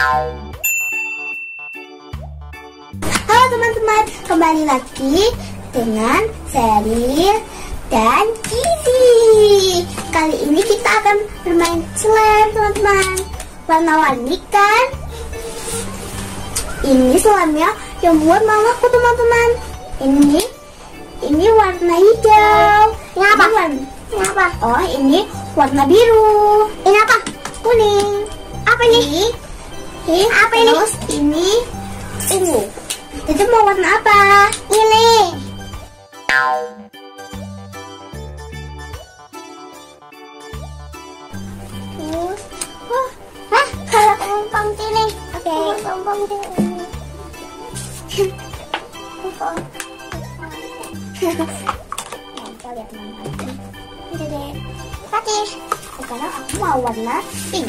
Halo teman-teman, kembali lagi dengan Seril dan Gizi. Kali ini kita akan bermain slam teman-teman. Warna-warni kan? Ini selamnya yang buat mamaku teman-teman. Ini ini warna hijau. Ini apa? Ini apa? Oh, ini warna biru. Ini apa? Kuning. Apa ini? Ini apa ini? Terus ini ungu. Jadi mau warna apa? Ini. Wah? Kalau tumpang sini. Oke. Tumpang ya teman-teman. Udah deh. Kasih. Sekarang aku mau warna pink.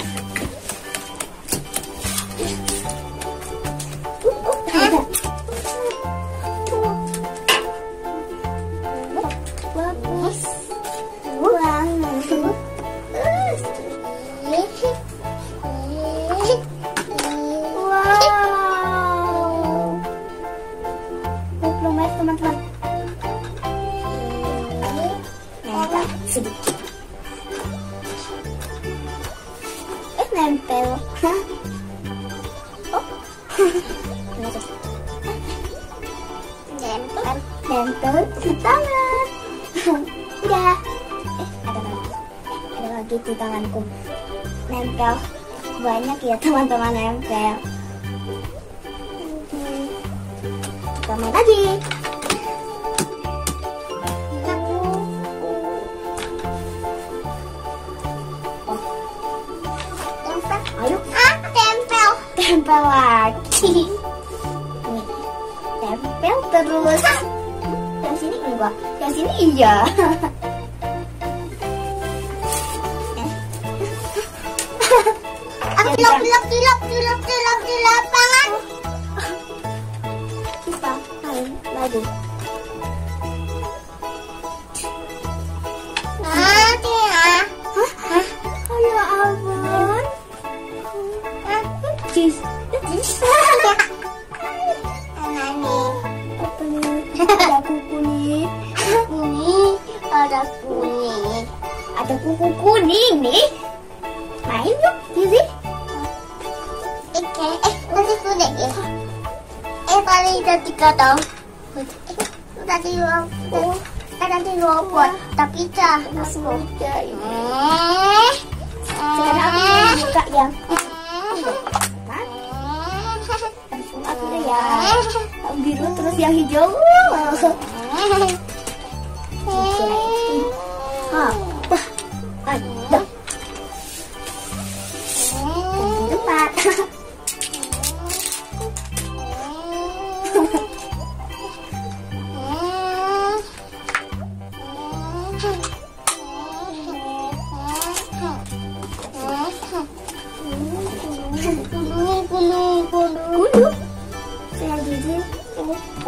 Nempel nempel di tangan. Udah eh ada lagi. Ada lagi di tanganku. Nempel. Banyak ya teman-teman nempel. Kita main lagi Tempel. Ayo. Ah, tempel. Tempel lagi. Terus. Yang sini enggak, yang sini iya. Aku tilap, tilap, tilap, tilap, tilap, di lapangan. Kita main lagi. Nanti ya. Hah? Oh ya ampun. Ada kuning. Ada kuku kuning nih. Main yuk, Gizi. Oke, eh nanti kuning ya. Eh paling udah tiga tahun. Udah di robot. Kan nanti robot. Tapi cah. Masuk. Eh. Sekarang aku buka yang kan? Aku deh ya. Yang biru terus yang hijau. Ah,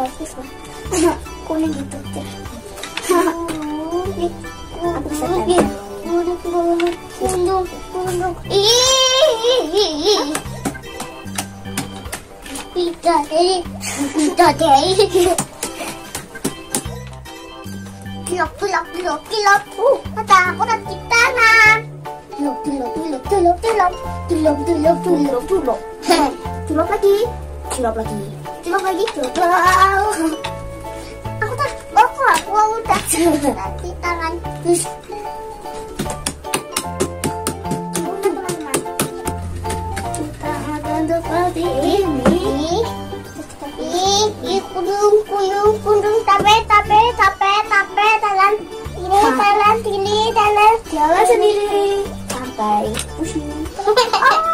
ini bagus lah. Kuning gitu deh. Nih, aku bisa tempel. Tidak dari, tidak dari. Kilap, kilap, kilap, kilap. Uh, ada aku ada di tangan. Tilop, tilop, tilop, tilop, tilop, tilop, tilop, tilop, tilop. Cilop lagi. Cilop kayak gitu aku tak oh, aku aku udah. Nanti tangan. Jalan. Jalan sendiri. Sampai pusing.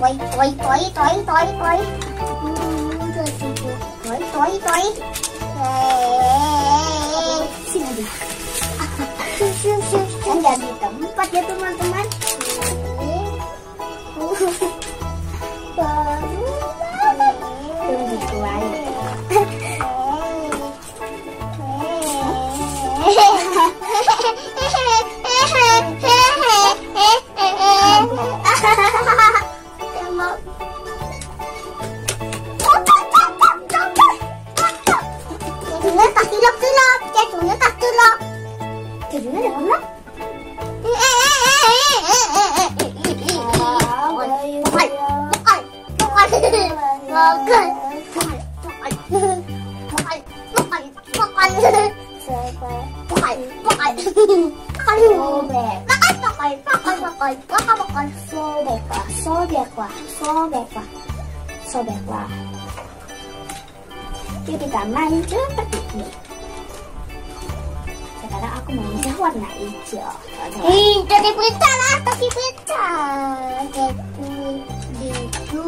tối tối tối tối tối tối tối tối tối sini aja. Kan jadi tempat ya teman-teman. Tidurnya kasih lok silok, tidurnya kasih lok. Tidurnya dalam lok. Bye. Tak tilap. Jadinya ada warna. Sobeklah, sobeklah, sobeklah, sobeklah. Yuk kita main seperti ini. Sekarang aku mau yang warna hijau. Ih, jadi pita lah, tapi pita. Gitu, gitu.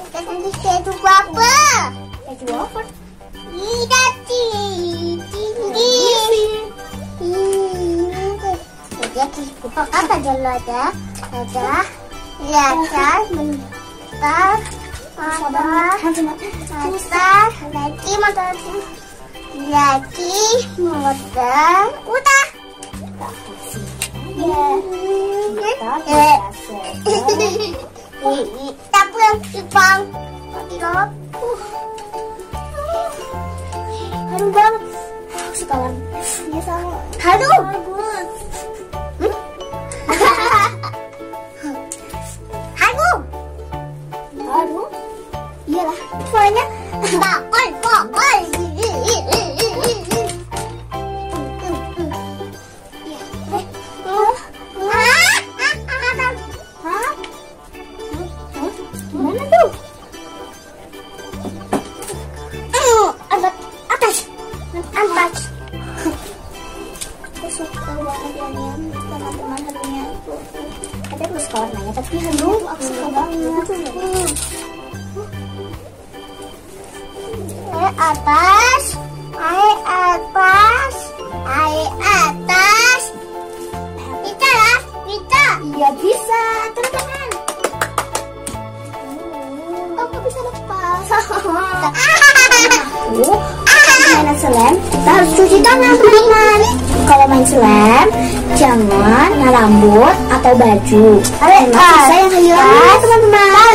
Kita nanti keju apa? Keju apa? Kata dulu aja. Ada, lihat bentar, ada, ada, lagi motor, lagi motor, udah. Tapi yang Jepang Tidak Harum banget. Sekarang Dia sama harum. Bagus warnanya, tapi harum aku suka banget. Air atas Air atas Air atas Bisa lah Bisa Iya bisa, teman-teman. Aku bisa lepas. Aku mainan selam, kita harus cuci tangan teman-teman. Main selam, jangan rambut atau baju. Karena bisa yang hilang teman-teman.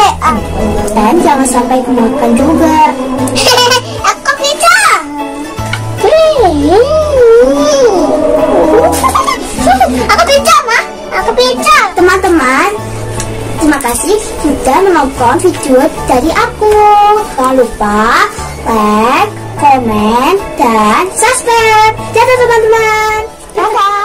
Dan jangan sampai kemakan juga. Aku bisa Aku bisa mah Aku bisa Teman-teman, terima kasih sudah menonton video dari aku. Jangan lupa like, komen, dan subscribe. Dadah teman-teman. 爽不